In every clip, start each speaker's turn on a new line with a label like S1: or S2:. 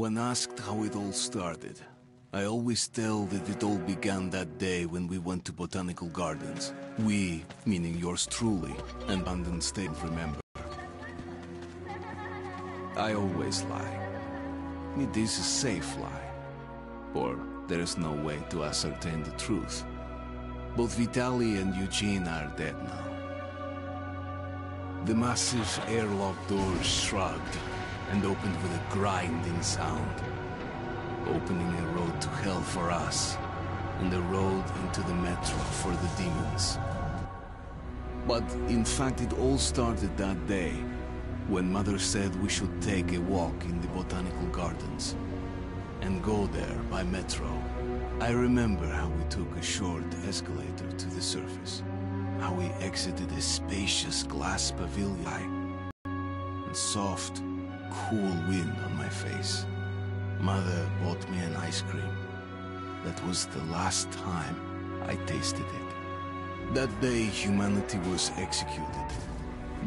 S1: When asked how it all started, I always tell that it all began that day when we went to Botanical Gardens. We, meaning yours truly, and Abandoned State, remember. I always lie. It is a safe lie. Or there is no way to ascertain the truth. Both Vitali and Eugene are dead now. The massive airlock doors shrugged and opened with a grinding sound, opening a road to hell for us and a road into the metro for the demons. But in fact, it all started that day when Mother said we should take a walk in the botanical gardens and go there by metro. I remember how we took a short escalator to the surface, how we exited a spacious glass pavilion, and soft, cool wind on my face. Mother bought me an ice cream. That was the last time I tasted it. That day, humanity was executed.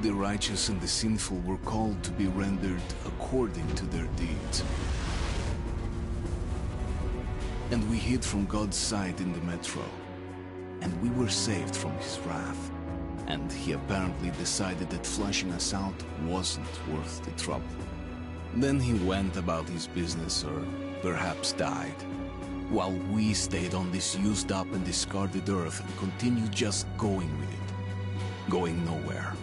S1: The righteous and the sinful were called to be rendered according to their deeds. And we hid from God's sight in the metro. And we were saved from his wrath. And he apparently decided that flushing us out wasn't worth the trouble. Then he went about his business or perhaps died. While we stayed on this used up and discarded earth and continued just going with it. Going nowhere.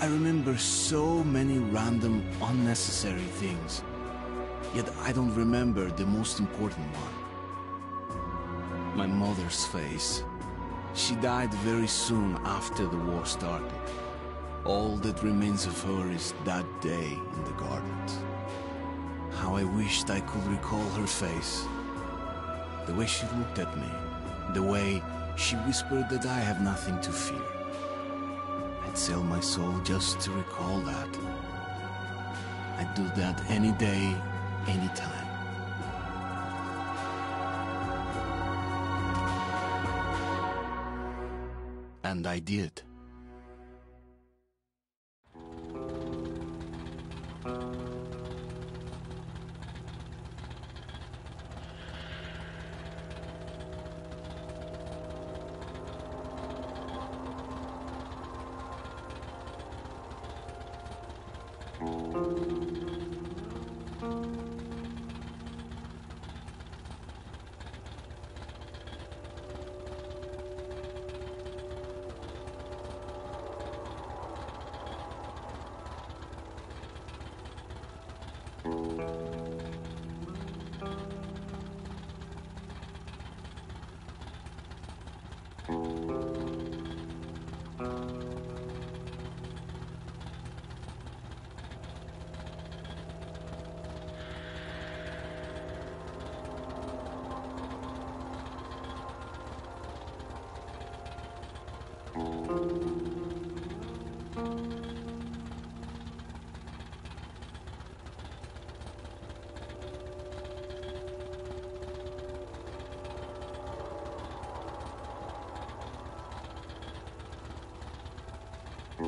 S1: I remember so many random, unnecessary things. Yet I don't remember the most important one. My mother's face. She died very soon after the war started. All that remains of her is that day in the gardens. How I wished I could recall her face. The way she looked at me. The way she whispered that I have nothing to fear. I'd sell my soul just to recall that. I'd do that any day, any time. And I did.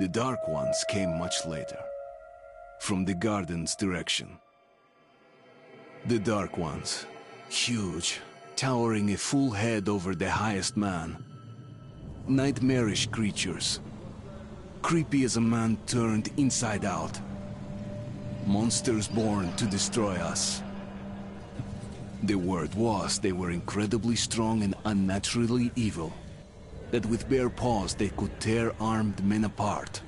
S1: The Dark Ones came much later, from the garden's direction. The Dark Ones, huge, towering a full head over the highest man. Nightmarish creatures, creepy as a man turned inside out. Monsters born to destroy us. The word was they were incredibly strong and unnaturally evil. That with bare paws they could tear armed men apart.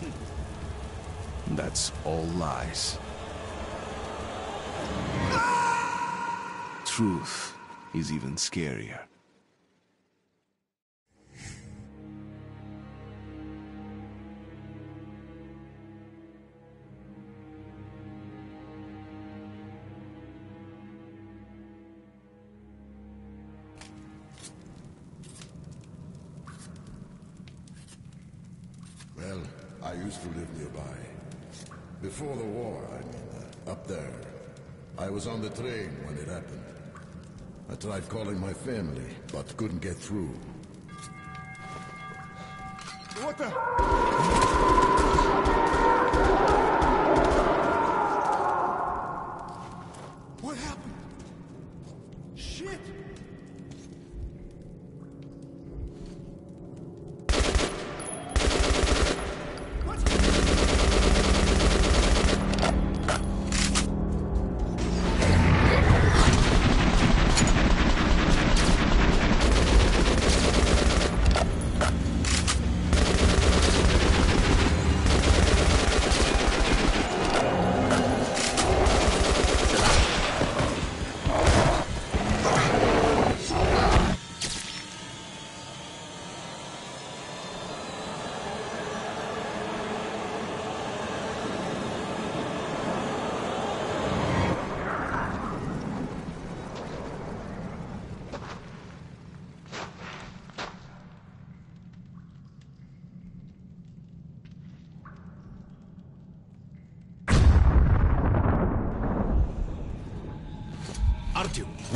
S1: Hmm. That's all lies. Ah! Truth is even scarier.
S2: Tried calling my family, but couldn't get through.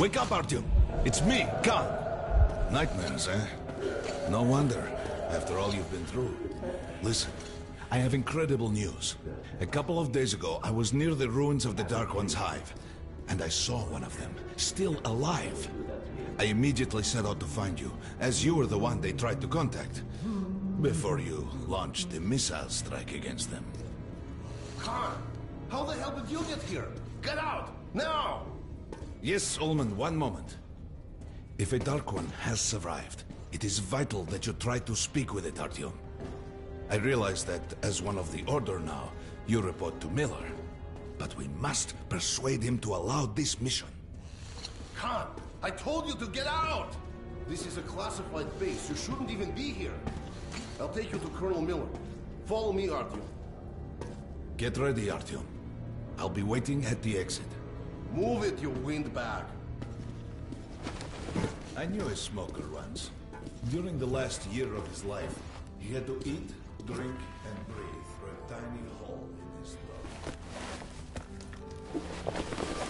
S3: Wake up, Artyom. It's me, Khan.
S4: Nightmares, eh? No wonder, after all you've been through.
S3: Listen, I have incredible news. A couple of days ago, I was near the ruins of the Dark One's hive, and I saw one of them, still alive. I immediately set out to find you, as you were the one they tried to contact, before you launched the missile strike against them.
S4: Khan! How the hell did you get here? Get out! Now!
S3: Yes, Ulman, one moment. If a Dark One has survived, it is vital that you try to speak with it, Artyom. I realize that as one of the Order now, you report to Miller. But we must persuade him to allow this mission.
S4: Khan! I told you to get out! This is a classified base. You shouldn't even be here. I'll take you to Colonel Miller. Follow me, Artyom.
S3: Get ready, Artyom. I'll be waiting at the exit.
S4: Move it, you windbag.
S3: I knew a smoker once. During the last year of his life, he had to eat, drink, and breathe through a tiny hole in his throat.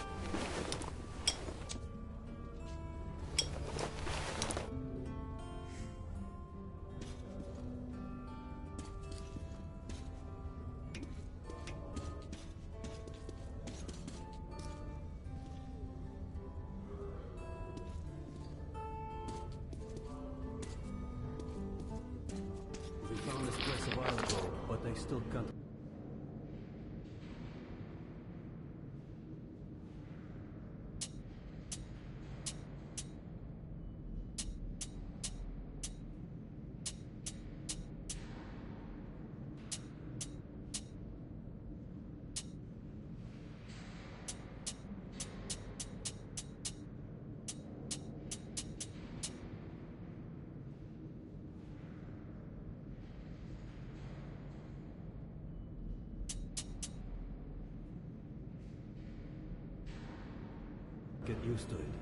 S5: Get used to it.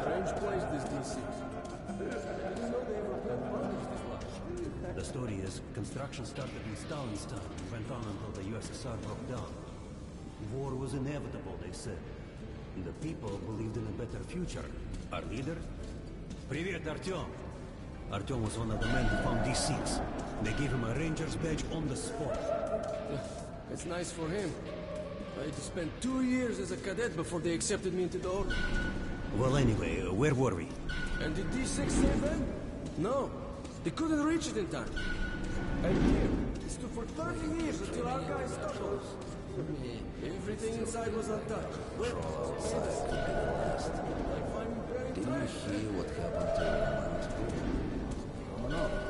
S6: Strange place, this D6.
S5: The story is, construction started in Stalin's time and went on until the USSR broke down. War was inevitable, they said. And the people believed in a better future. Our leader? Привет, Artyom. Artyom was one of the men who found these seats. They gave him a ranger's badge on the spot.
S6: It's nice for him. I had to spend two years as a cadet before they accepted me into the order.
S5: Well, anyway, uh, where were we?
S6: And did D6 save them? No. They couldn't reach it in time. And here, it stood for 30 years until our guys stole us. Everything inside was untouched. Well, see that? Like finding buried
S7: Didn't you hear what happened to Roman?
S8: No.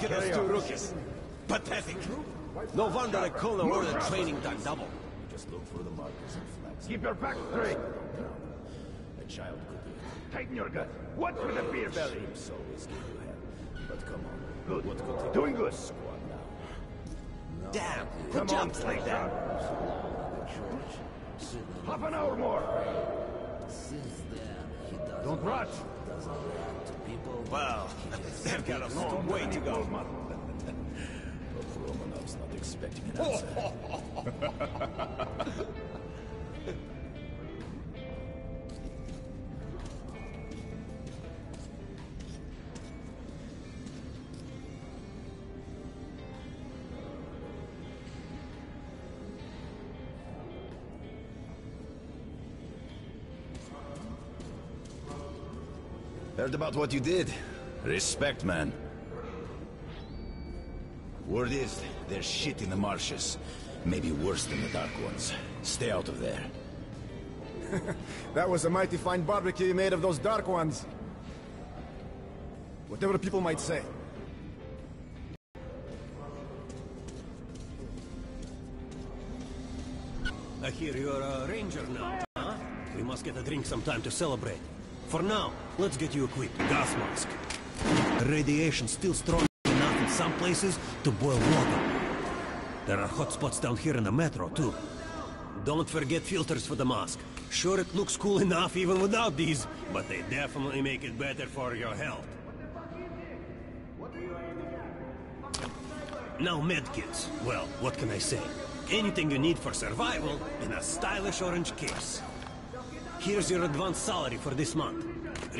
S9: Look at us two rookies. Pathetic. No wonder the colonel ordered training done double.
S7: Just look for the markers and flags.
S8: Keep your back straight.
S7: A child could do it.
S8: Tighten your gut. Watch for the beer belly.
S7: Dreams always give you help. But come on.
S8: Good.
S7: What could take
S8: Doing
S7: over
S8: good.
S7: the squad now?
S9: Damn.
S8: Come
S9: Good
S8: on,
S9: job,
S8: play down.
S7: George, sitting in
S8: Half an hour more.
S7: Since then, he doesn't
S8: Don't rush.
S7: Doesn't react to people.
S9: Well, they've got a long way to go.
S7: But Romanov's not expecting an answer.
S10: Heard about what you did. Respect, man. Word is, there's shit in the marshes. Maybe worse than the Dark Ones. Stay out of there.
S8: That was a mighty fine barbecue you made of those dark ones. Whatever people might say.
S5: I hear you're a ranger now, huh? We must get a drink sometime to celebrate. For now, let's get you equipped. Gas mask. Radiation still strong enough in some places to boil water. There are hot spots down here in the metro, too. Don't forget filters for the mask. Sure, it looks cool enough even without these, but they definitely make it better for your health. Now medkits. Well, what can I say? Anything you need for survival in a stylish orange case. Here's your advance salary for this month.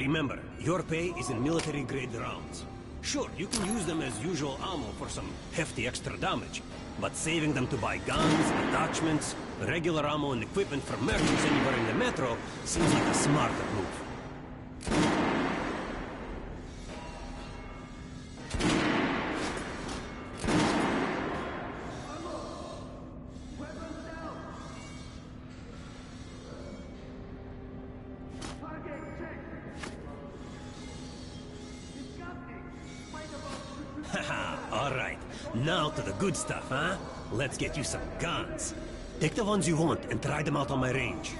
S5: Remember, your pay is in military-grade rounds. Sure, you can use them as usual ammo for some hefty extra damage, but saving them to buy guns, attachments, regular ammo and equipment for merchants anywhere in the metro seems like a smarter move. Good stuff, huh? Let's get you some guns. Take the ones you want and try them out on my range.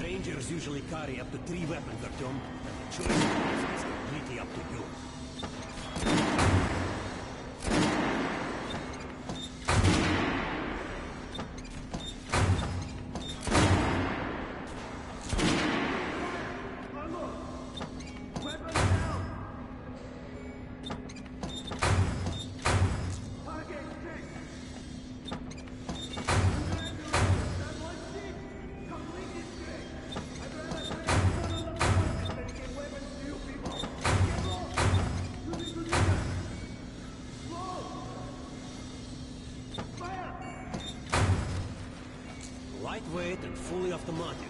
S5: Rangers usually carry up to three weapons, Artyom, and the choice is completely up to you. And fully automatic.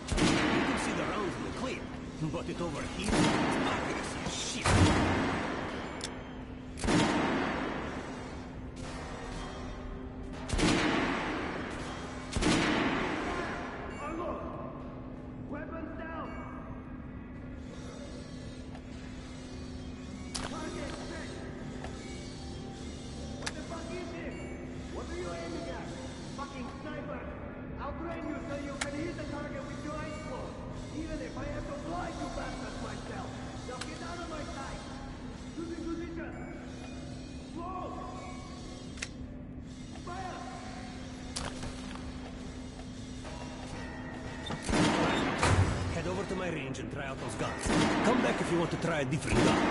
S5: Range and try out those guns. Come back if you want to try a different gun.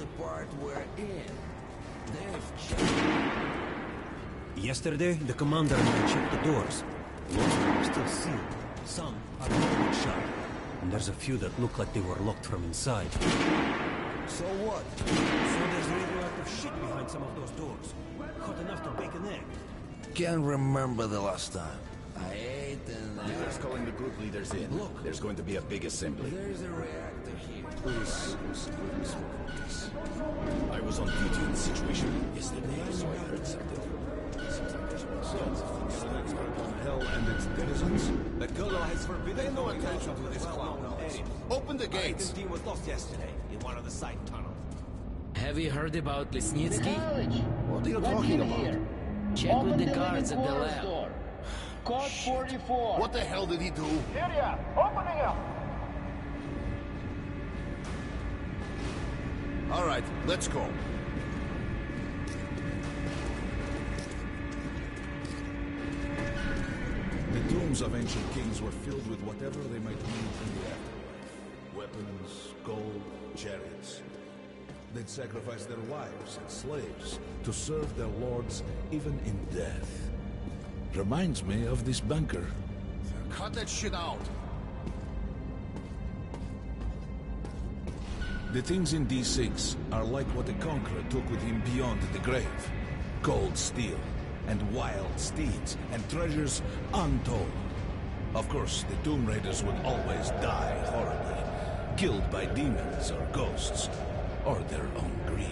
S11: The
S7: part we're in. They've checked.
S5: Yesterday, the commander and I checked the doors. Lots of them are still sealed. Some are locked shut. And there's a few that look like they were locked from inside.
S7: So what?
S5: So there's radioactive shit behind some of those doors. Hot enough to bake an egg.
S7: Can't remember the last time.
S10: Calling the group leaders in.
S7: Look.
S10: There's going to be a big assembly.
S7: There's a reactor here.
S10: Please, I was on duty in the situation yesterday, so I heard something. Seems like there's more sons
S3: On hell and its denizens?
S9: The colonel has forbidden
S4: Pay no attention to this clown. Open the gates.
S9: team was lost yesterday in one of the side tunnels.
S12: Have you heard about Lesnitsky?
S4: What are you talking about?
S12: Check with the guards at the lab.
S11: Code 44.
S4: What the hell did he do?
S11: Area, opening up.
S4: All right, let's go.
S3: The tombs of ancient kings were filled with whatever they might need in the afterlife. Weapons, gold, chariots. They'd sacrifice their wives and slaves to serve their lords even in death. Reminds me of this bunker.
S4: Cut that shit out.
S3: The things in D6 are like what the Conqueror took with him beyond the grave. Cold steel, and wild steeds, and treasures untold. Of course, the Tomb Raiders would always die horribly, killed by demons or ghosts, or their own greed.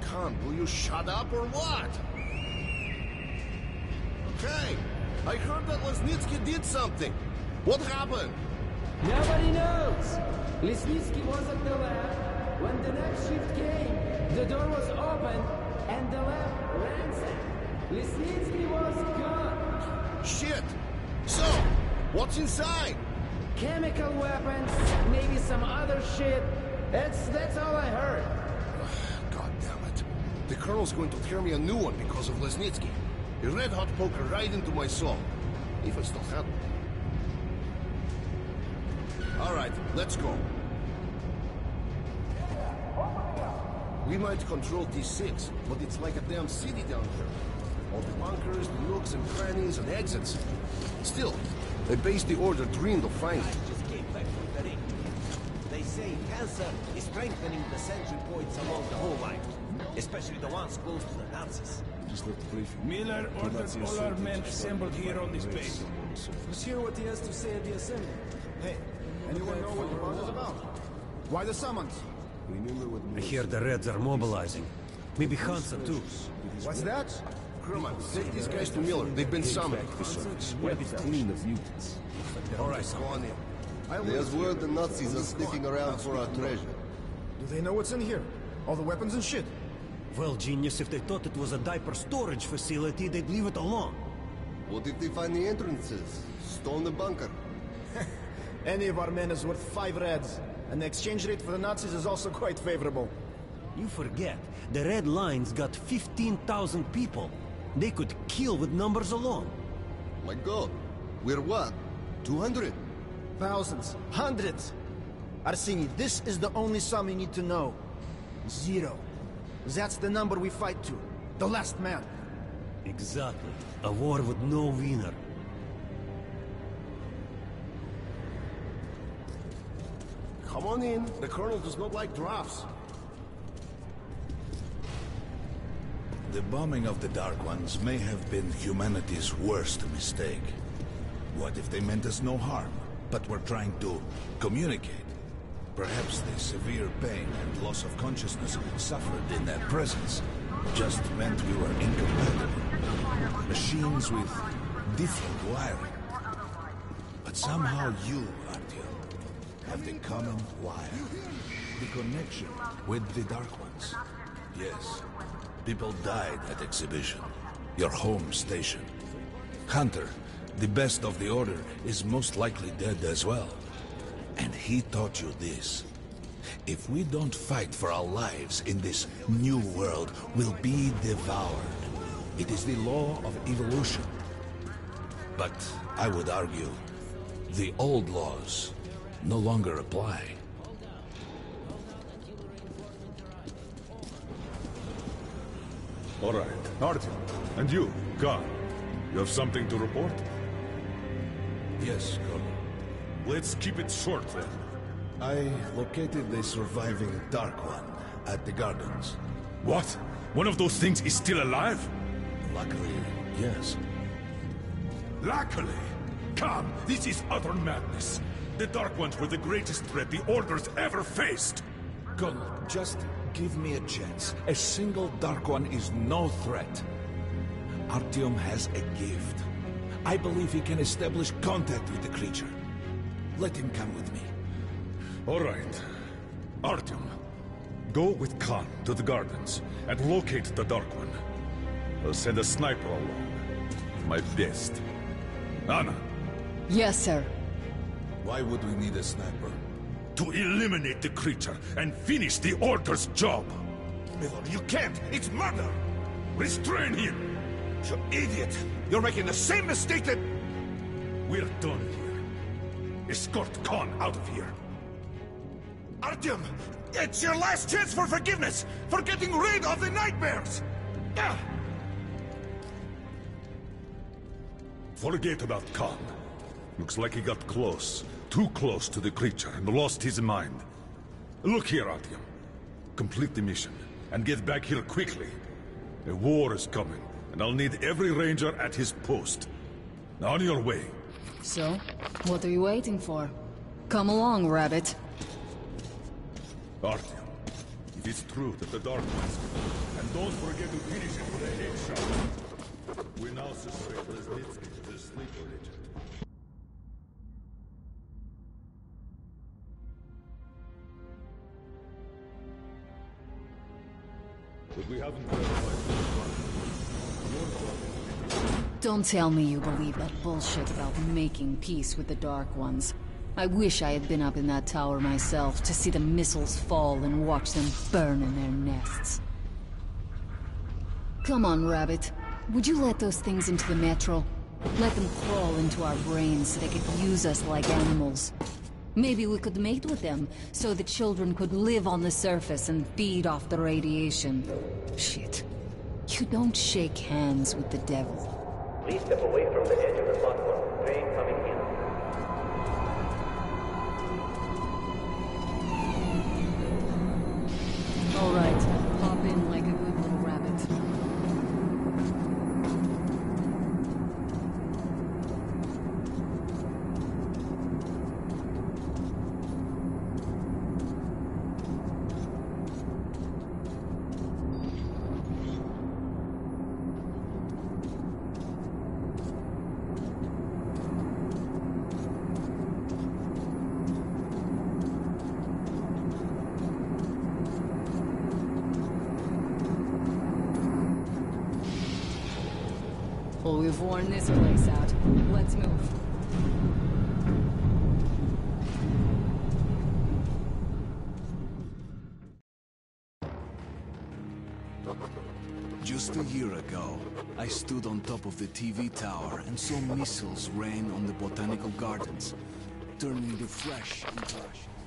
S4: Khan, will you shut up or what? Hey, I heard that Lesnitsky did something. What happened?
S6: Nobody knows! Lesnitsky was at the lab. When the next shift came, the door was open and the lab ransacked. Lesnitsky was gone.
S4: Shit! So, what's inside?
S6: Chemical weapons, maybe some other shit. That's that's all I heard.
S4: God damn it. The Colonel's going to tear me a new one because of Lesnitsky. A red-hot poker right into my soul. If I still had one. All right, let's go. We might control D6, but it's like a damn city down here. All the bunkers, the nooks and crannies and exits. Still, they base the order dreamed of finding.
S9: Just came back from the ring. They say Hansa is strengthening the sentry points along the whole line. Especially the ones close to the Nazis.
S8: Just left the briefing.
S13: Miller ordered all our men assembled here on this base.
S6: Let's hear what he has to say at the assembly.
S8: Hey, anyone know what the buzz is about? Why the summons?
S4: Remember what
S5: I hear the Reds are mobilizing. Maybe Hansa too.
S8: What's that?
S4: Kerman, take these guys to Miller. They've been summoned.
S9: Clean of mutants.
S4: All right, go on in. There's word the Nazis are sniffing around for our treasure.
S8: Do they know what's in here? All the weapons and shit?
S5: Well, genius, if they thought it was a diaper storage facility, they'd leave it alone.
S4: What if they find the entrances? Storm the bunker.
S8: Any of our men is worth five reds, and the exchange rate for the Nazis is also quite favorable.
S5: You forget, the Red Line's got 15,000 people. They could kill with numbers alone.
S4: My god, we're what? 200?
S8: Thousands. Hundreds. Arsini, this is the only sum you need to know. Zero. That's the number we fight to. The last man.
S5: Exactly. A war with no winner.
S4: Come on in. The colonel does not like drafts.
S3: The bombing of the Dark Ones may have been humanity's worst mistake. What if they meant us no harm, but were trying to communicate? Perhaps the severe pain and loss of consciousness suffered in their presence just meant we were incompatible. Machines with different wiring. But somehow you, Artyom, have the common wire. The connection with the Dark Ones. Yes, people died at exhibition. Your home station. Hunter, the best of the Order, is most likely dead as well. And he taught you this. If we don't fight for our lives in this new world, we'll be devoured. It is the law of evolution. But I would argue, the old laws no longer apply.
S14: All right. Artyom, and you, Khan, you have something to report?
S3: Yes, Colonel.
S14: Let's keep it short then.
S3: I located the surviving Dark One at the gardens.
S14: What? One of those things is still alive?
S3: Luckily, yes.
S14: Luckily? Come, this is utter madness. The Dark Ones were the greatest threat the Order's ever faced.
S3: Colonel, just give me a chance. A single Dark One is no threat. Artyom has a gift. I believe he can establish contact with the creature. Let him come with me.
S14: All right. Artyom, go with Khan to the gardens and locate the Dark One. I'll send a sniper along. My best. Anna,
S15: Yes, sir.
S3: Why would we need a sniper?
S14: to eliminate the creature and finish the Order's job.
S3: Miller, you can't! It's murder!
S14: Restrain him!
S3: You idiot! You're making the same mistake that...
S14: We're done here. Escort Khan out of here.
S3: Artyom! It's your last chance for forgiveness! For getting rid of the nightmares! Ah!
S14: Forget about Khan. Looks like he got close. Too close to the creature and lost his mind. Look here, Artyom. Complete the mission and get back here quickly. A war is coming, and I'll need every ranger at his post. On your way.
S15: So, what are you waiting for? Come along, Rabbit.
S14: Artyom, if it's true that the Dark Ones... And don't forget to finish it with a headshot. We now suspect Lesnitsky is a sleeper agent. But we haven't
S15: Don't tell me you believe that bullshit about making peace with the Dark Ones. I wish I had been up in that tower myself to see the missiles fall and watch them burn in their nests. Come on, Rabbit. Would you let those things into the Metro? Let them crawl into our brains so they could use us like animals. Maybe we could mate with them, so the children could live on the surface and feed off the radiation. Shit. You don't shake hands with the devil.
S11: Please step away from the edge of the platform. Train coming in.
S15: Alright, pop worn this place out. Let's move.
S1: Just a year ago, I stood on top of the TV tower and saw missiles rain on the botanical gardens, turning the fresh into ashes.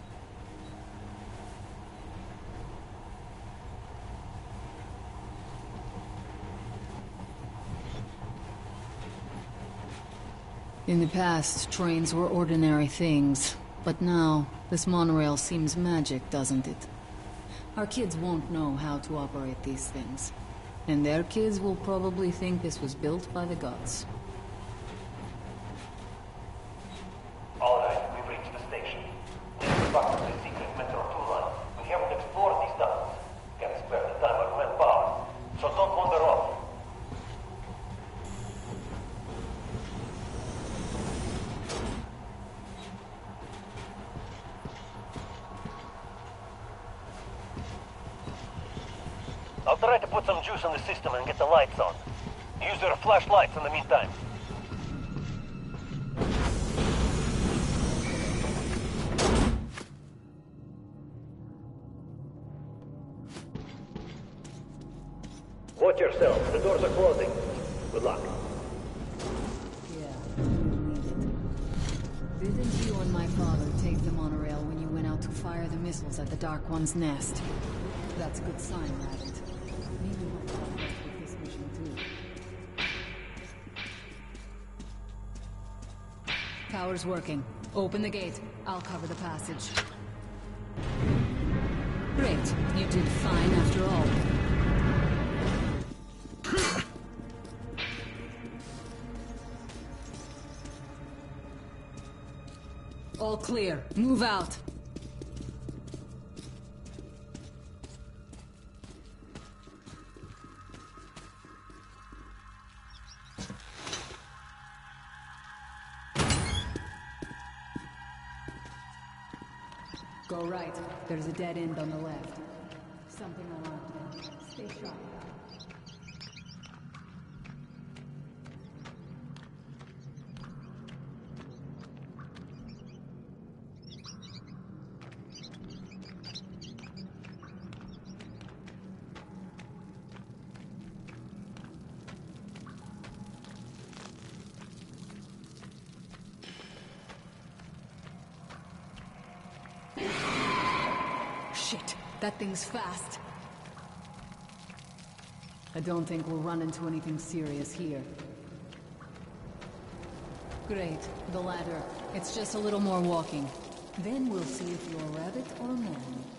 S15: In the past, trains were ordinary things. But now, this monorail seems magic, doesn't it? Our kids won't know how to operate these things. And their kids will probably think this was built by the gods. At the Dark One's nest? That's a good sign, Rabbit. Maybe we'll help us with this mission too. Power's working. Open the gate. I'll cover the passage. Great. You did fine after all. All clear. Move out. Dead end on the that thing's fast. I don't think we'll run into anything serious here. Great, the ladder. It's just a little more walking. Then we'll see if you're a rabbit or a man.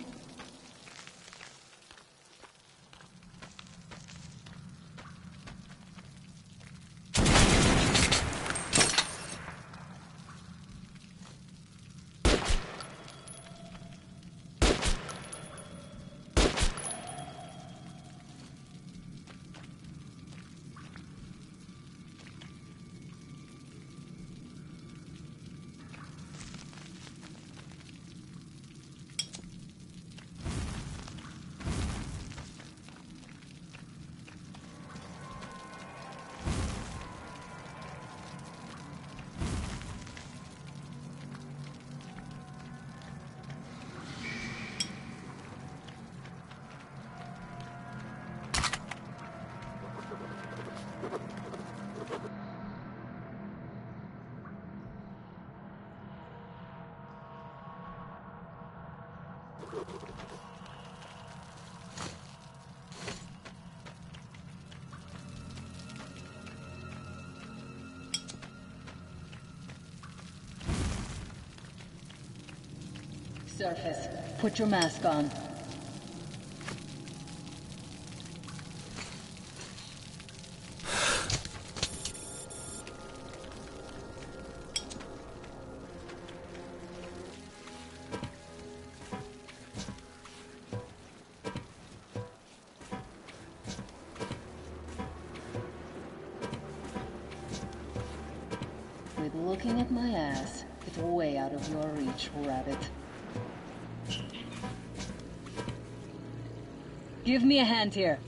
S15: Surface. Put your mask on. Quit looking at my ass. It's way out of your reach, rabbit. Give me a hand here.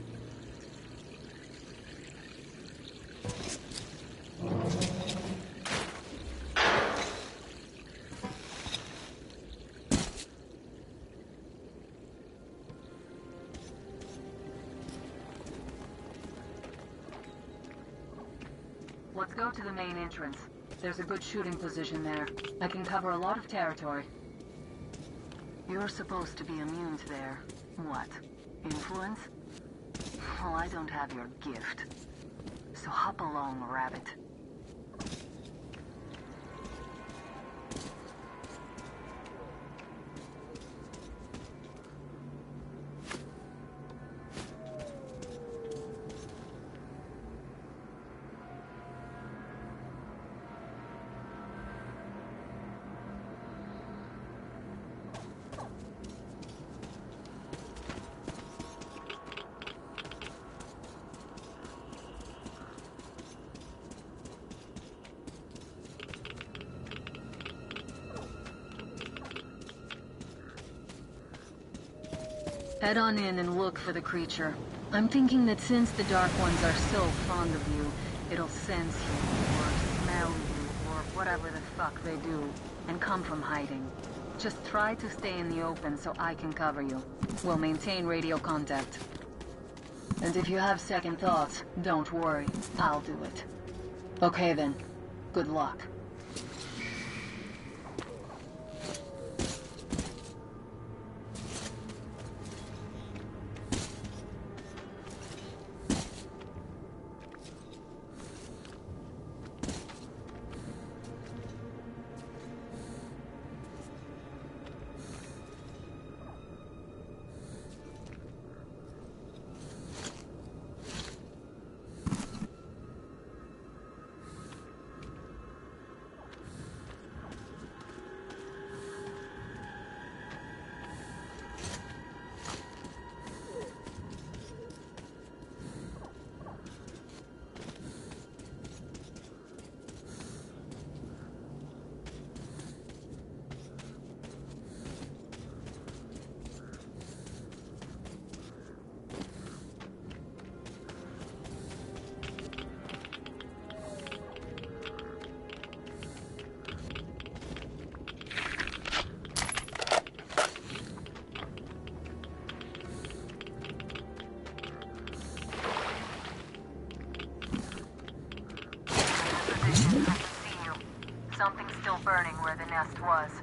S15: Let's go to the main entrance. There's a good shooting position there. I can cover a lot of territory. You're supposed to be immune to there. what? Influence? Well, I don't have your gift. So hop along, rabbit. Head on in and look for the creature. I'm thinking that since the Dark Ones are so fond of you, it'll sense you, or smell you, or whatever the fuck they do, and come from hiding. Just try to stay in the open so I can cover you. We'll maintain radio contact. And if you have second thoughts, don't worry. I'll do it. Okay then. Good luck. was.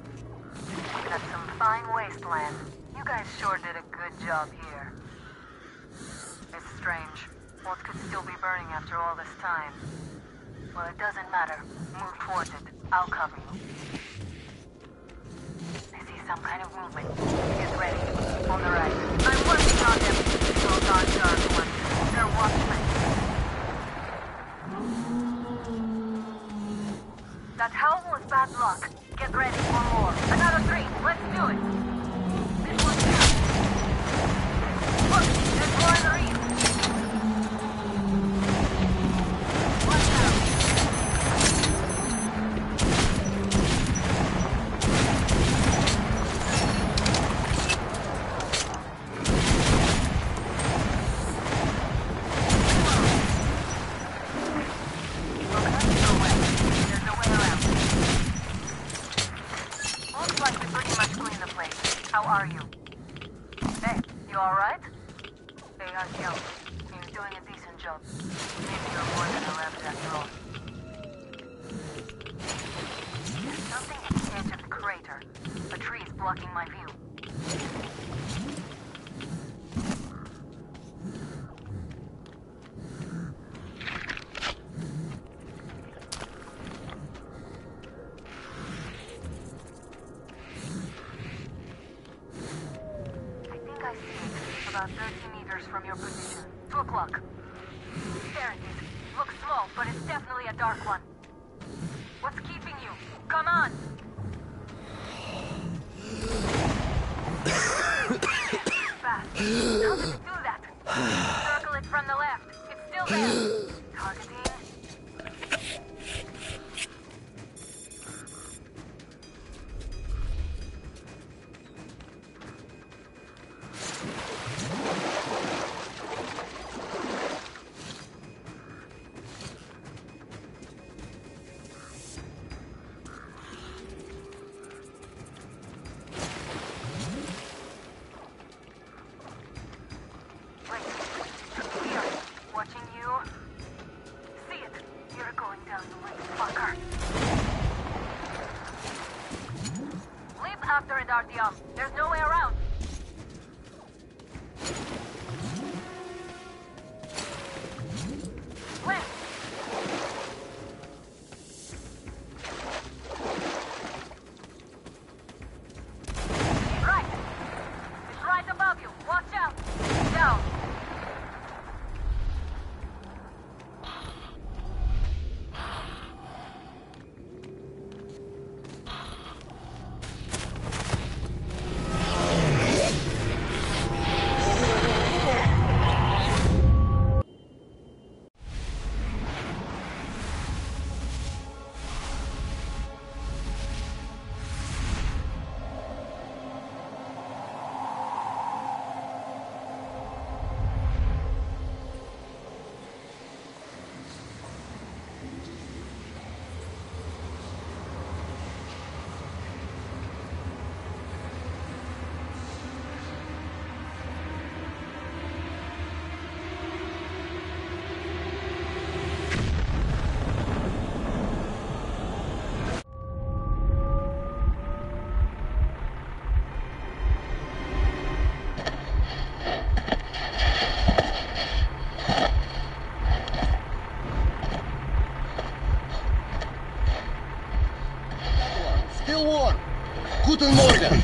S4: Guten Morgen.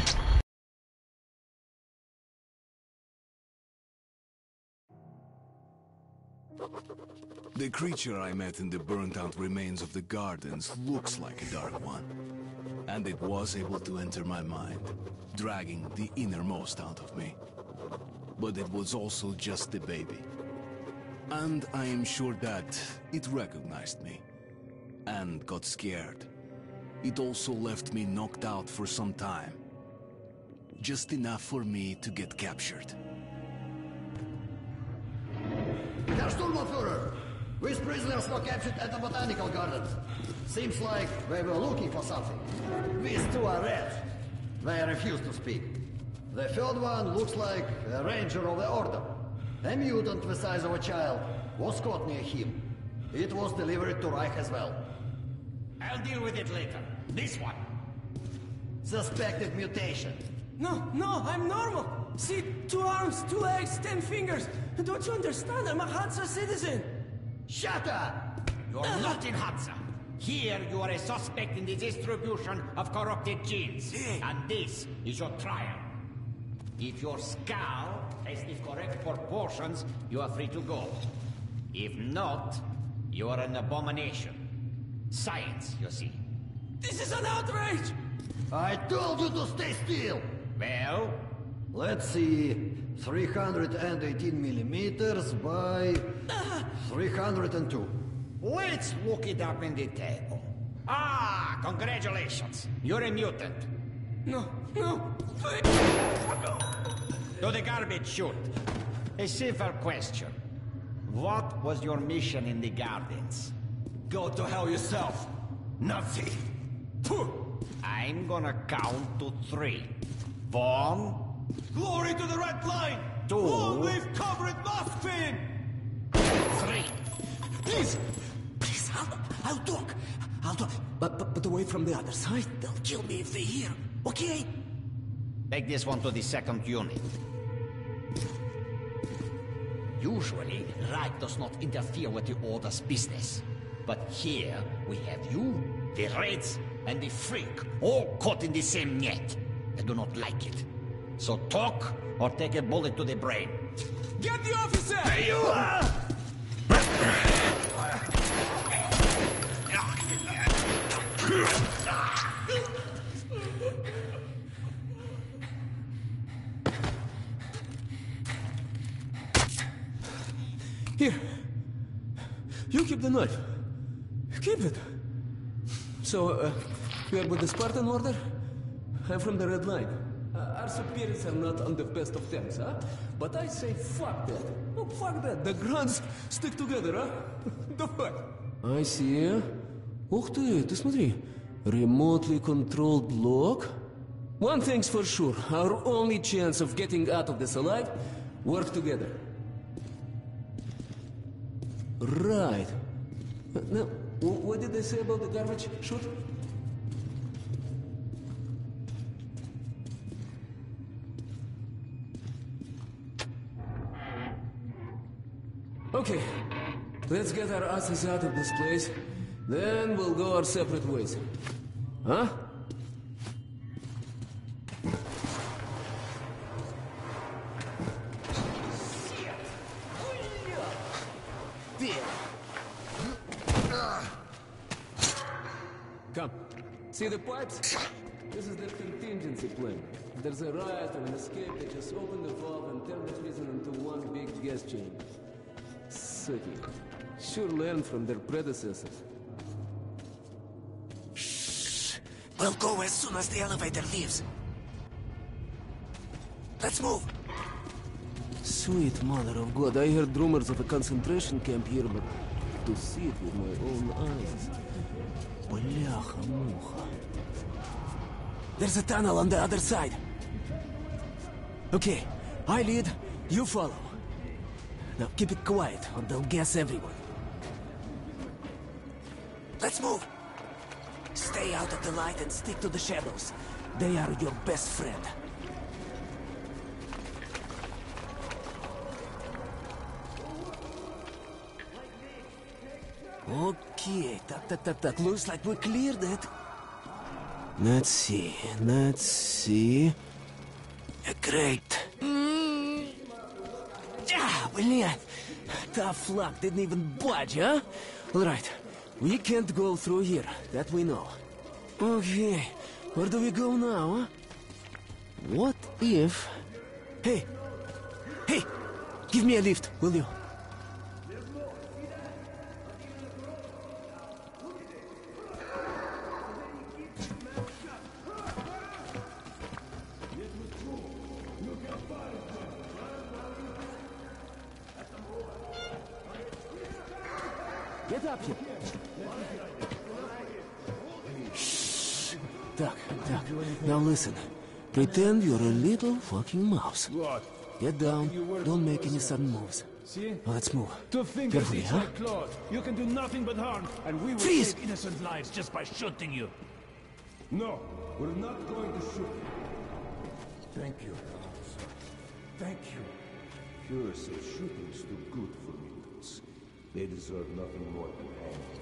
S1: The creature I met in the burnt-out remains of the gardens looks like a dark one. And it was able to enter my mind, dragging the innermost out of me. But it was also just a baby. And I am sure that it recognized me. And got scared. It also left me knocked out for some time. Just enough for me to get captured.
S16: Herr Sturmbannführer, these prisoners were captured at the botanical gardens. Seems like they were looking for something. These two are red. They refuse to speak. The third one looks like a ranger of the order. A mutant the size of a child was caught near him. It was delivered to Reich as well.
S17: I'll deal with it later. This one.
S16: Suspected mutation.
S6: No, no, I'm normal. See, two arms, two legs, ten fingers. Don't you understand? I'm a Hansa citizen.
S16: Shut up!
S17: You're not in Hansa. Here you are a suspect in the distribution of corrupted genes. And this is your trial. If your skull has the correct proportions, you are free to go. If not, you are an abomination. Science, you see.
S6: This is an outrage!
S16: I told you to stay still!
S17: Well?
S16: Let's see. 318 millimeters by 302.
S17: Let's look it up in the table. Ah, congratulations. You're a mutant.
S6: No, no.
S17: To the garbage chute. A simple question. What was your mission in the gardens?
S9: Go to hell yourself, Nazi.
S17: I'm gonna count to three. One,
S9: Glory to the red line!
S17: Two.
S9: Long live Comrade Moskvin!
S17: three.
S9: Please! Please, I'll, I'll talk. I'll talk. But, but, but away from the other side. They'll kill me if they hear. Okay?
S17: Take this one to the second unit. Usually, Reich does not interfere with the Order's business. But here, we have you, the Reds, and the Freak, all caught in the same net. I do not like it. So talk, or take a bullet to the brain.
S9: Get the officer! There you are!
S6: Here. You keep the knife. Keep it. So, uh, you are with the Spartan Order? I'm from the Red Line. Uh, our superiors are not on the best of terms, huh? But I say fuck that. No, fuck that. The grunts stick together, huh? Давай. I see. Ух ты, ты смотри. Remotely controlled block. One thing's for sure. Our only chance of getting out of this alive, work together. Right. Uh, no, wh- what did they say about the garbage chute? Okay, let's get our asses out of this place. Then we'll go our separate ways. Huh? Come. See the pipes? This is their contingency plan. There's a riot or an escape, they just open the valve and turn the prison into one big gas chamber. Sucky. Sure learned from their predecessors. Shh.
S9: We'll go as soon as the elevator leaves. Let's move.
S6: Sweet mother of God, I heard rumors of a concentration camp here, but to see it with my own eyes. Бляха-муха. There's a tunnel on the other side. Okay, I lead, you follow. Now keep it quiet, or they'll guess everyone.
S9: Let's move. Stay out of the light and stick to the shadows. They are your best friend.
S6: Okay, так, так, так, так. Looks like we cleared it. Let's see, let's see. Great. Mm. Ah, блин. Tough luck, didn't even budge, huh? All right, we can't go through here, that we know. Okay, where do we go now, huh? What if... Hey! Hey! Give me a lift, will you? Pretend you're a little fucking mouse.
S13: What?
S6: Get down. Don't make any sudden moves.
S13: See?
S6: Let's move.
S13: Two fingers
S6: Carefully,
S13: each
S6: huh?
S13: like claws. You can do nothing but harm, and we will
S6: Freeze!
S13: save innocent lives just by shooting you.
S4: No, we're not going to shoot. Thank you, officer. Thank you. Fuhrer says shooting's too good for mutants. They deserve nothing more than hanging.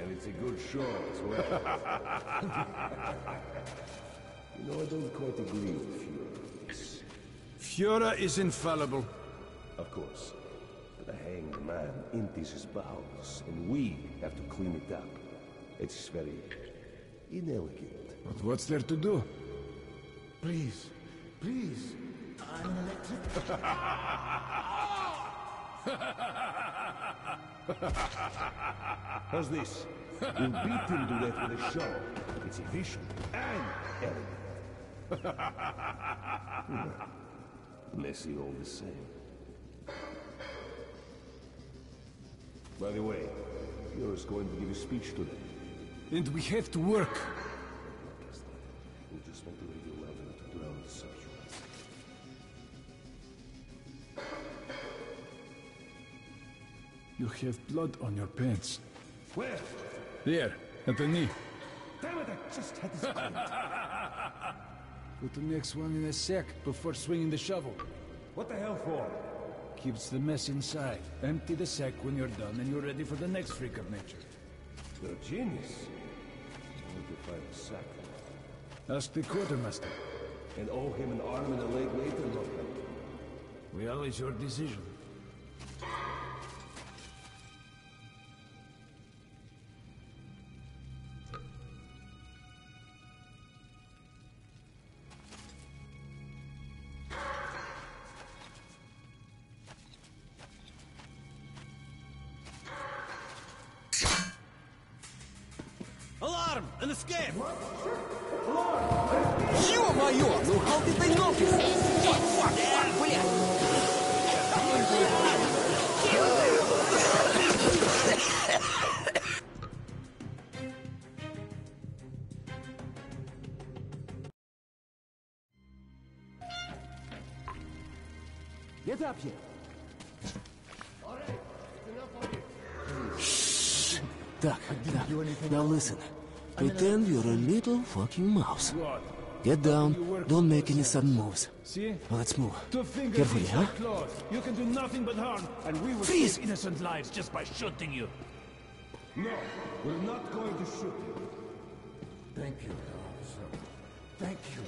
S4: And it's a good show as well. you know, I don't quite agree with Fuhrer.
S13: Führer is infallible.
S4: Of course. But a hanged man empties his bowels, and we have to clean it up. It's very inelegant.
S13: But what's there to do?
S4: Please, please. I'm electric. How's this? We'll beat him to death with a shovel. It's efficient and elegant. Messy all the same. By the way, Führer's going to give a speech today.
S13: And we have to work.
S4: We'll just make the radio loud to drown the subject.
S13: You have blood on your pants.
S4: Where?
S13: There, at the knee.
S4: Damn it, I just had this.
S13: Put the next one in a sack before swinging the shovel.
S4: what the hell for?
S13: Keeps the mess inside. Empty the sack when you're done and you're ready for the next freak of nature.
S4: You're a genius. I to find a sack.
S13: Ask the quartermaster.
S4: And owe him an arm and a leg later, no?
S13: Well, it's your decision.
S6: Ё-моё! Ну how did they notice? Fuck, fuck, fuck, блядь! Get up here.
S9: All right, it's enough for you. Так, так, на лысин. Pretend you're a little fucking mouse. Get down. Don't make any sudden moves.
S13: See?
S9: Now let's move. Carefully, huh?
S13: like. You can do nothing but harm, and we will
S9: Freeze!
S13: save innocent lives just by shooting you.
S18: No, we're not going to shoot you. Thank you, officer. Thank you.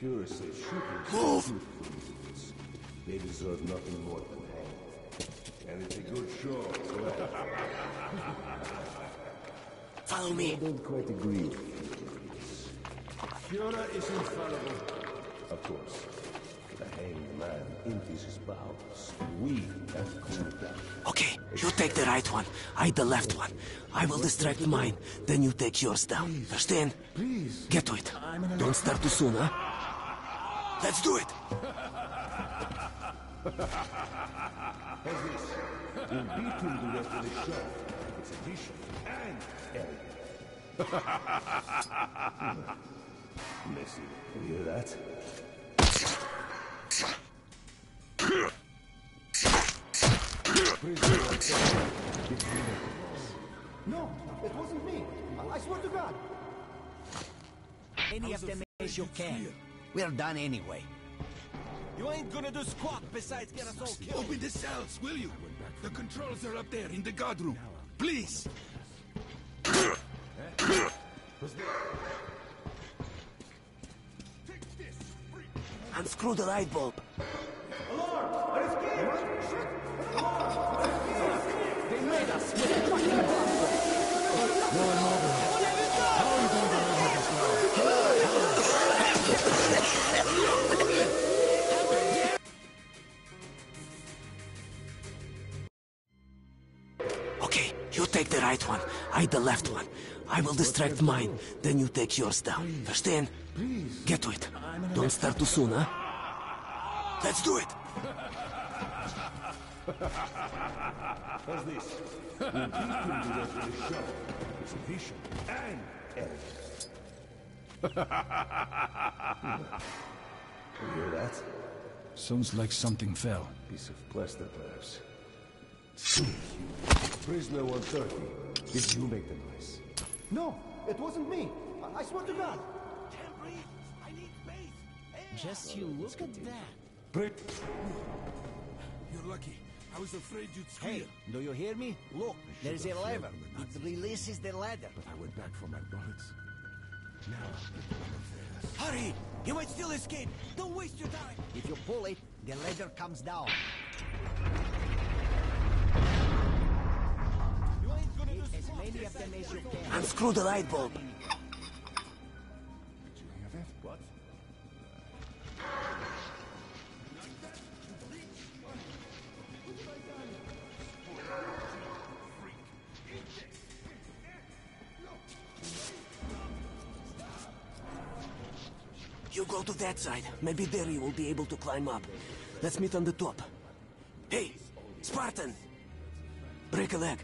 S4: Führer says shootings
S9: Move!
S4: are good for youths. They deserve nothing more than hang. And it's a good show, so that...
S9: Follow me.
S4: I don't quite agree with you.
S18: Führer is infallible.
S4: Of course. The hanged man empties his bowels. We have to cool it down.
S9: Okay, you take the right one. I the left one. I will distract mine. Then you take yours down. Understand?
S18: Please.
S9: Get to it. Don't start too soon, huh? Let's do it.
S4: How's this? We'll beat him the rest of the show. Exhibition and Elliot. Messy. You hear that?
S19: No, it wasn't me. I- I swear to God.
S17: Any of them as you can. We're done anyway.
S20: You ain't gonna do squat besides get us all killed.
S3: Open the cells, will you? The controls are up there in the guard room. Please.
S9: Unscrew the light bulb.
S19: They made us with a fucking bomb.
S9: Take the right one. I the left one. I will distract mine. Then you take yours down. Understand?
S18: Please.
S9: Get to it. Don't start too soon, huh? Let's do it.
S4: How's this? We'll beat him the rest the show. Exhibition and Elliot. You hear that?
S13: Sounds like something fell.
S4: Piece of plaster, perhaps. Prisoner 130. Did you make the noise?
S19: No, it wasn't me. I, I swear to God. Can't breathe. I need bait!
S21: Just you look at that.
S4: Break.
S3: You're lucky. I was afraid you'd
S17: scream.
S3: Hey,
S17: do you hear me? Look, there's a lever. It releases the ladder.
S4: But I went back for my bullets. Now,
S20: Hurry! You might still escape. Don't waste your time.
S17: If you pull it, the ladder comes down.
S9: Unscrew the light bulb. You go to that side. Maybe there you will be able to climb up. Let's meet on the top. Hey, Spartan! Break a leg.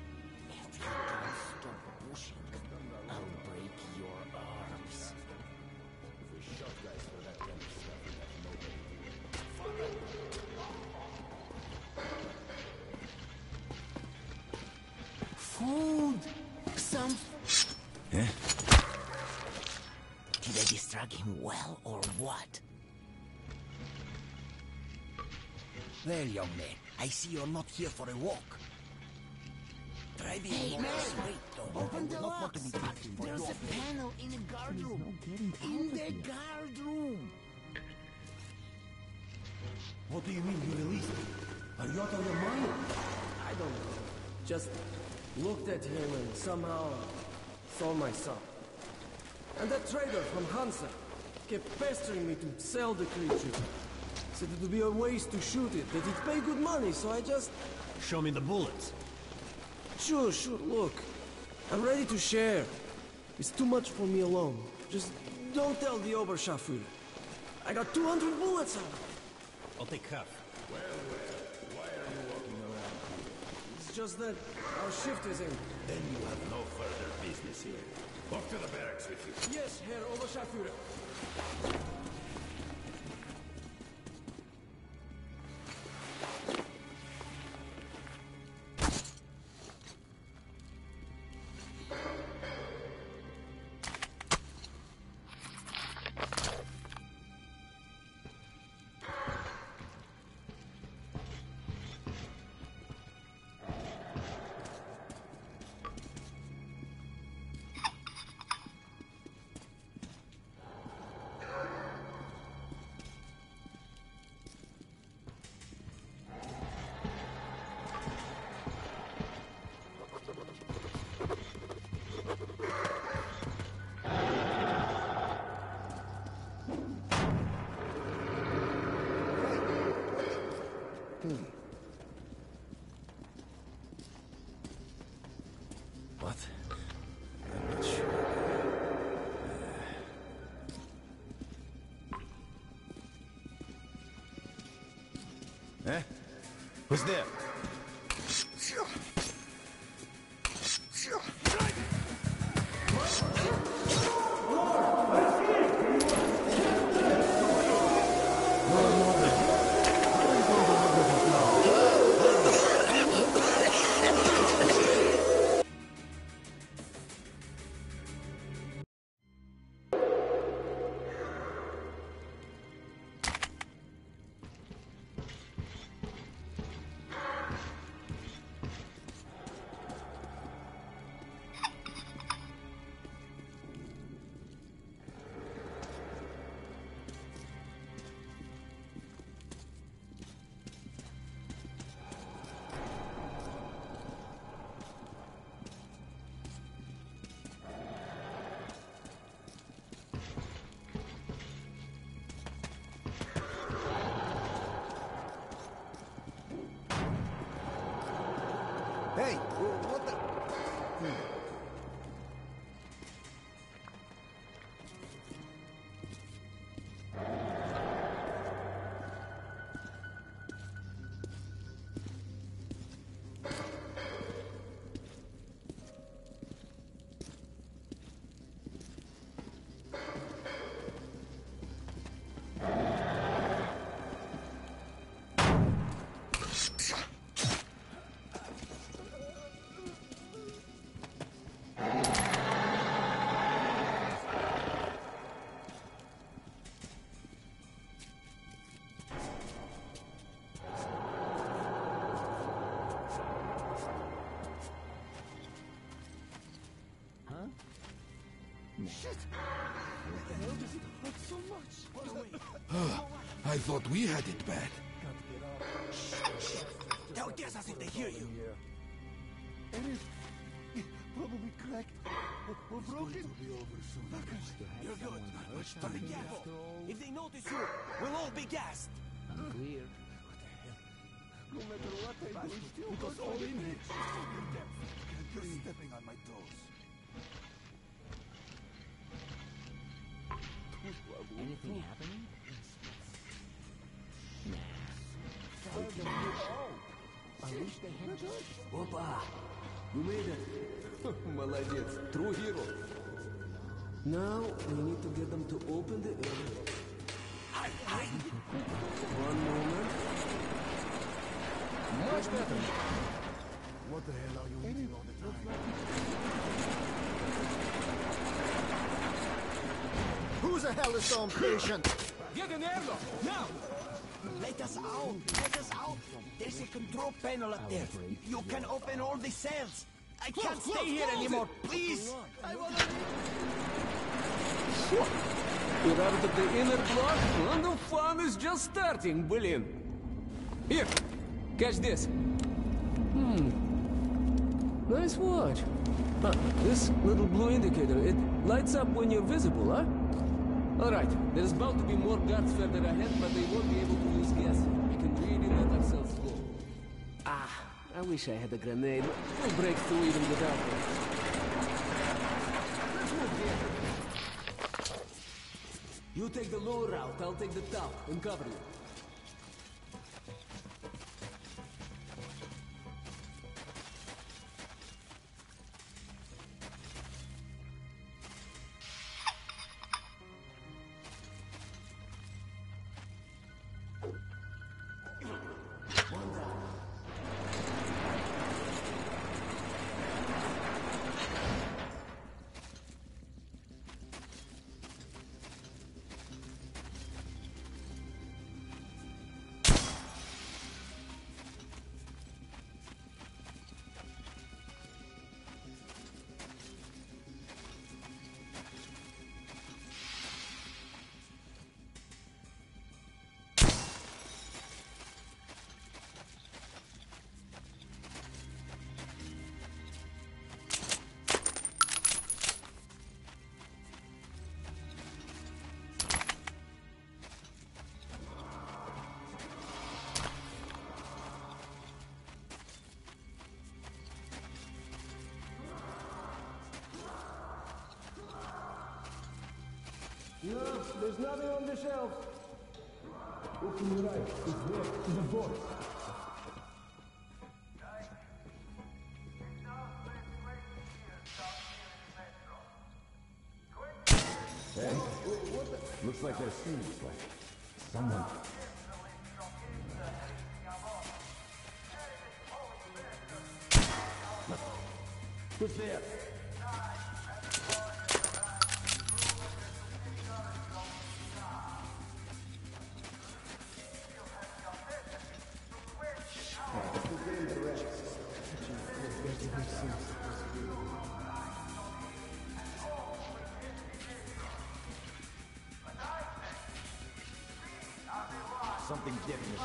S21: What?
S17: There, young man. I see you're not here for a walk. Try being
S21: Hey,
S17: more
S21: man!
S17: straight, though.
S21: Open the
S17: would to be
S21: locks!
S17: taken
S21: There's a panel in the guard room! In the guard room!
S18: What do you mean you released me? Are you out of your mind?
S6: I don't know. Just looked at him and somehow saw myself. And that trader from Hansa kept pestering me to sell the creature. Said it would be a waste to shoot it, that it'd pay good money, so I just...
S5: Show me the bullets.
S6: Sure, sure, look. I'm ready to share. It's too much for me alone. Just don't tell the Oberscharführer. I got 200 bullets out of it.
S5: I'll take half.
S6: It's just that our shift is in.
S20: Then you have no further business here. Off to the barracks with you.
S6: Yes, Herr Oberscharführer.
S22: Who's there?
S3: Shit! What the hell does it hurt so much? I thought we had it bad.
S17: Don't guess us if they hear you.
S3: It is probably cracked or broken.
S17: You're good. But be careful. If they notice you, we'll all be gassed.
S23: Unclear.
S3: No matter what I do, it's still because all in here. You're
S6: Опа! You made it. Молодец. True hero. Now we need to get them to open the area. One moment.
S8: Much better.
S3: What the hell are you eating all the time?
S8: Who the hell is so impatient?
S6: Get an airlock! Now!
S17: Let us out! Let us out! There's a control panel up there. You can open all the cells. I can't
S6: Close,
S17: stay here
S6: close
S17: anymore.
S6: it.
S17: Please! I wanna
S6: We're out of the inner block, and the fun is just starting, блин. Here, catch this. Hmm. Nice watch. Huh, this little blue indicator, it lights up when you're visible, huh? Alright, there's bound to be more guards further ahead, but they won't be able to gas. We can really let ourselves go. Ah, I wish I had a grenade. We'll break through even without it. You take the lower route, I'll take the top and cover you. There's nothing on the shelf. shelves. Open the right. It's there. It's a box.
S3: Hey, looks like they're serious, like someone... Who's there?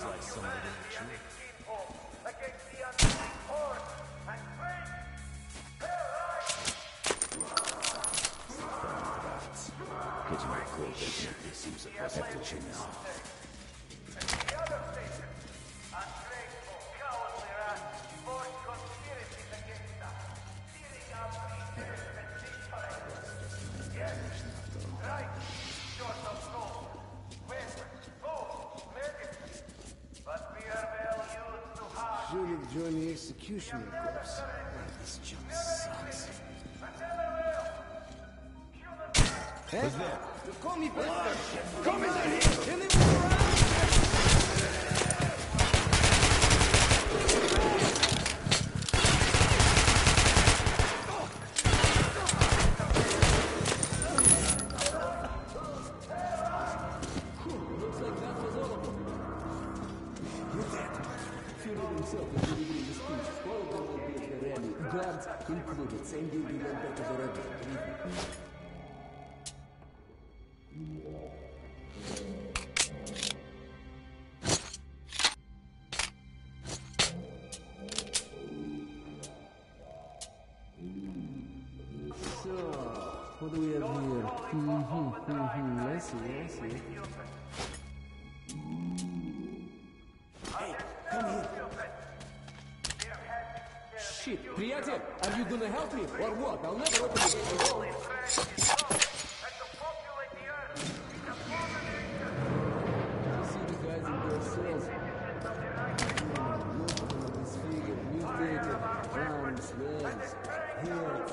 S3: seems like somebody
S6: executioner corps. This junk sucks. Hey? You call me bastard! Come in here! At them disfigured, mutated, arms, legs, heads.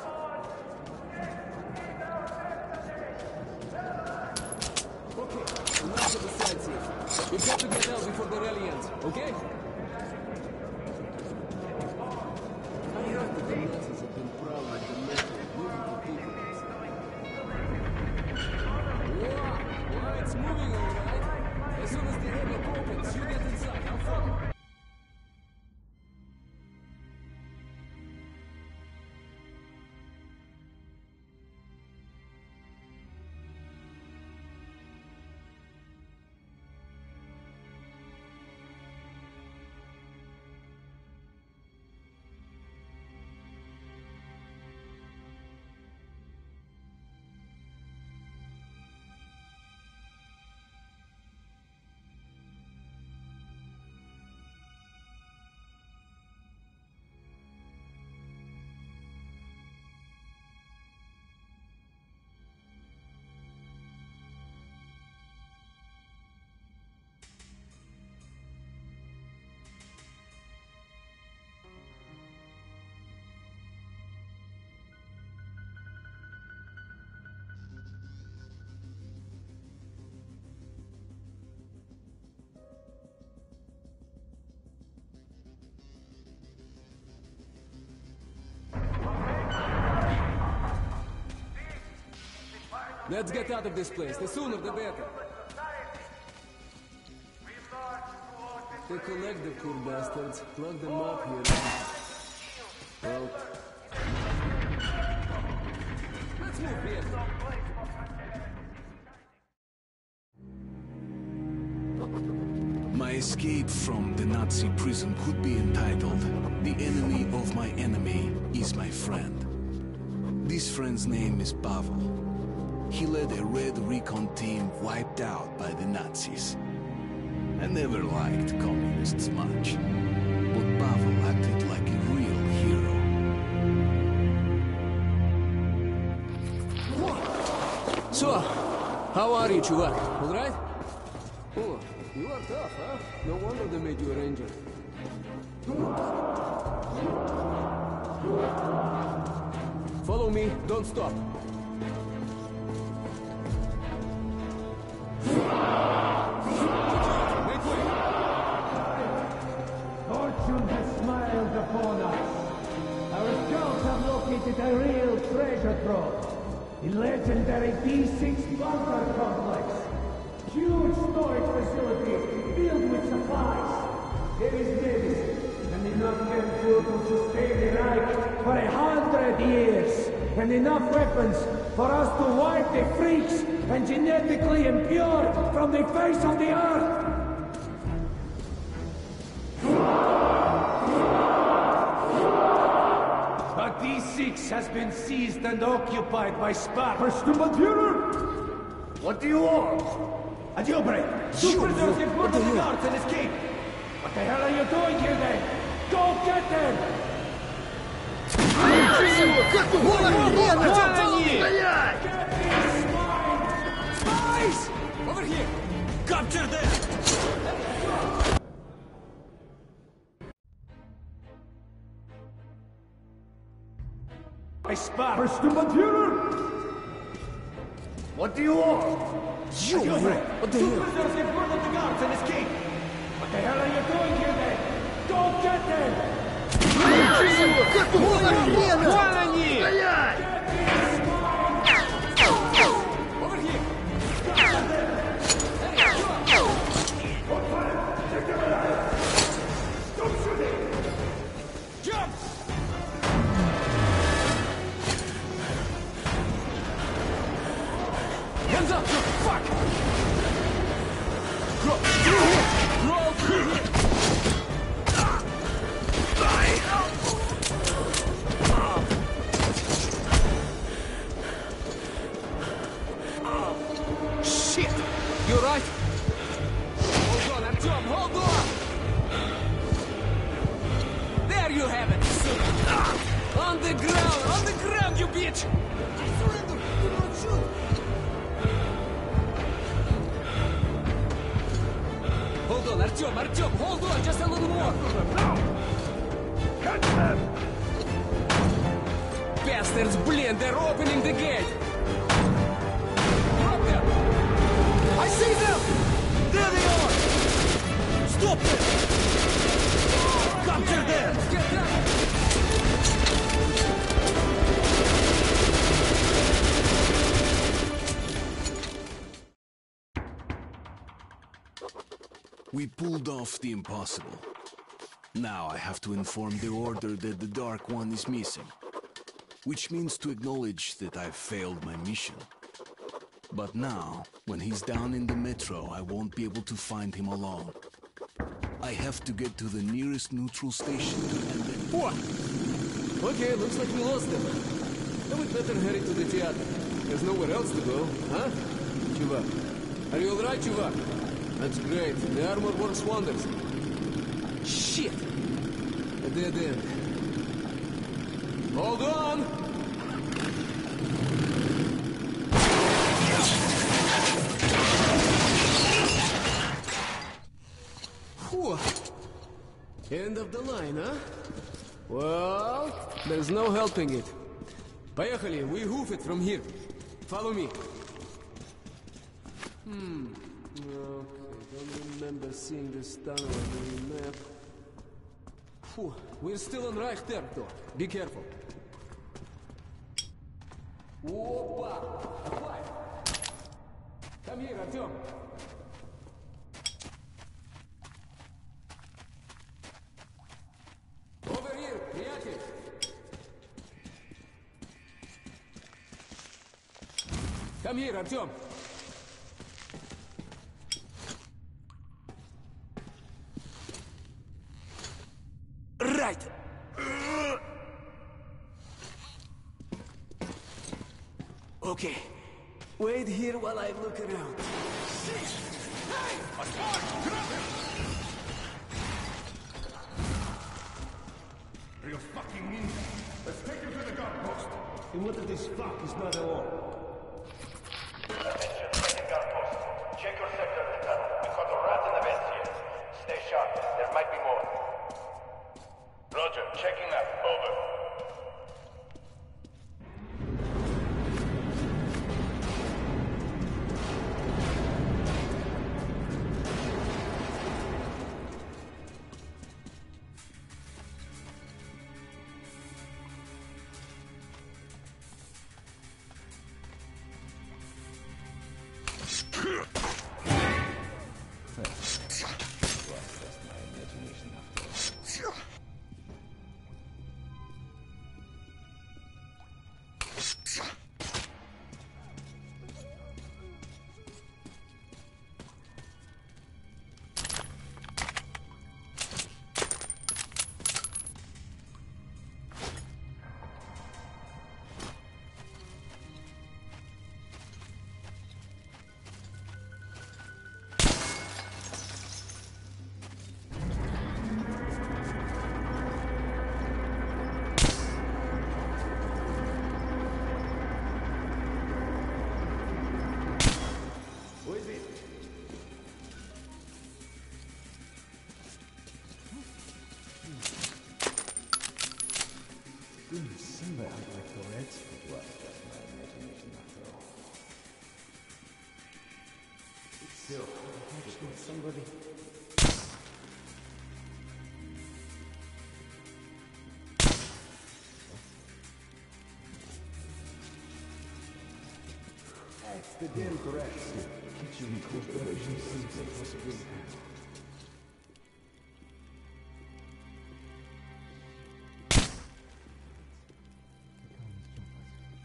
S6: Okay, enough of the sightseeing. We've got to get out before the rally ends, okay? Let's get out of this place. The sooner the better. They collect the poor bastards, plug them up here. Well, let's move here.
S1: My escape from the Nazi prison could be entitled The Enemy of My Enemy is My Friend. This friend's name is Pavel he led a Red Recon team wiped out by the Nazis. I never liked communists much, but Pavel acted like a real hero.
S6: So, how are you, Chuvak? All right? Oh, you are tough, huh? No wonder they made you a ranger. Follow me, don't stop.
S16: Legendary D6 bunker complex. Huge storage facility filled with supplies. There is medicine and enough food to sustain the Reich for a hundred years. And enough weapons for us to wipe the freaks and genetically impure from the face of the earth. D6 has been seized and occupied by Sparta. Sturmbannführer! What do you want? A jailbreak! Two prisoners in front of the guards and escape! What the hell are you doing here then? Go get them!
S6: Spies! Over here! Capture them!
S16: spot. Mr. Major! What do you want?
S6: You,
S16: you
S6: What the
S16: Two
S6: hell?
S16: prisoners have murdered the guards and escaped. What the hell are you doing here then? Don't get them!
S6: What are you doing? The
S1: impossible. Now I have to inform the Order that the Dark One is missing. Which means to acknowledge that I've failed my mission. But now, when he's down in the metro, I won't be able to find him alone. I have to get to the nearest neutral station to end it.
S6: What? Okay, looks like we lost him. Then we'd better head into the theater. There's nowhere else to go, huh? Chuvak. Are you alright, Chuvak? That's great. The armor works wonders. Shit! A dead end. Hold on! Whew. End of the line, huh? Well, there's no helping it. Поехали, we hoof it from here. Follow me. Hmm. Okay, don't remember seeing this tunnel on the map. Phew, we're still on Reich territory. Be careful. Опа! Давай! Come here, Артем. Over here, приятель! Come here, Артем!
S9: Okay. Wait here while I look around.
S3: Are you fucking ninja? Let's take him to the guard post. And what if this fuck is not alone?
S24: Damn Tourette's. Kitchen like possibility.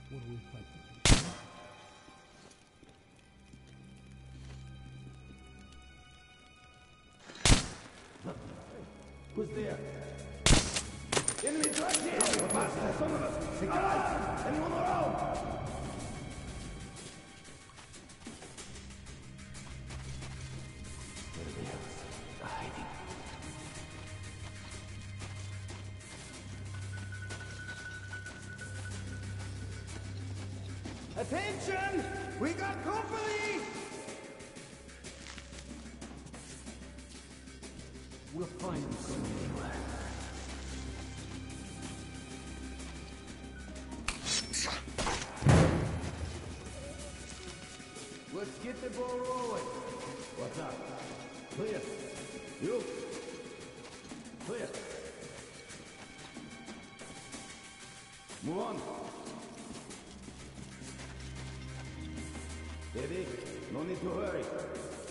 S24: What are we fighting?
S6: Who's there? Enemies right! Anyone around? Steady. No need to hurry.